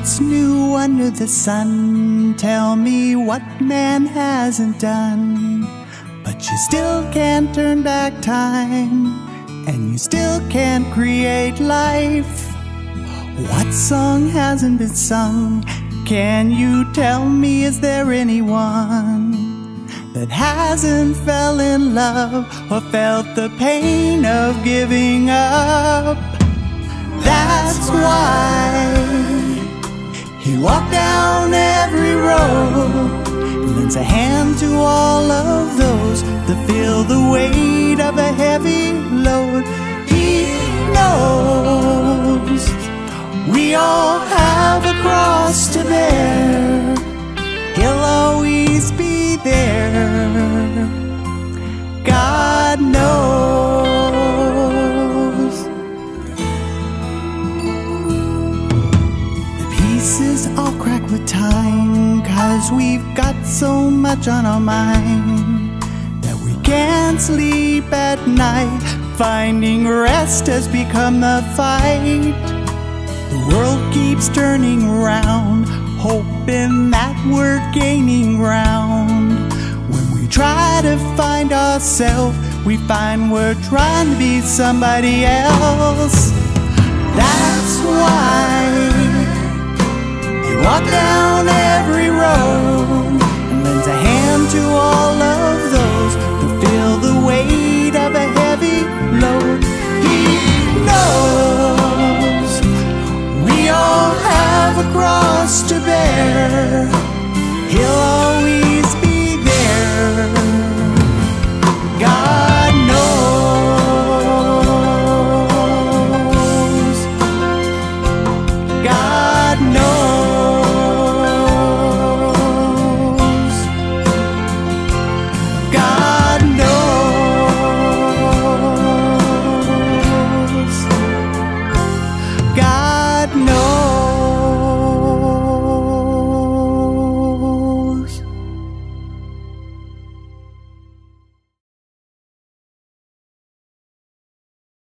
What's new under the sun? Tell me what man hasn't done. But you still can't turn back time, and you still can't create life. What song hasn't been sung? Can you tell me, is there anyone that hasn't fell in love or felt the pain of giving up? That's why he walked down every road, lends a hand to all of those that feel the weight of a heavy load. He knows we all have a cross to bear. He'll always be there. Sometimes we've got so much on our mind that we can't sleep at night. Finding rest has become a fight. The world keeps turning round, hoping that we're gaining ground. When we try to find ourselves, we find we're trying to be somebody else. That's why.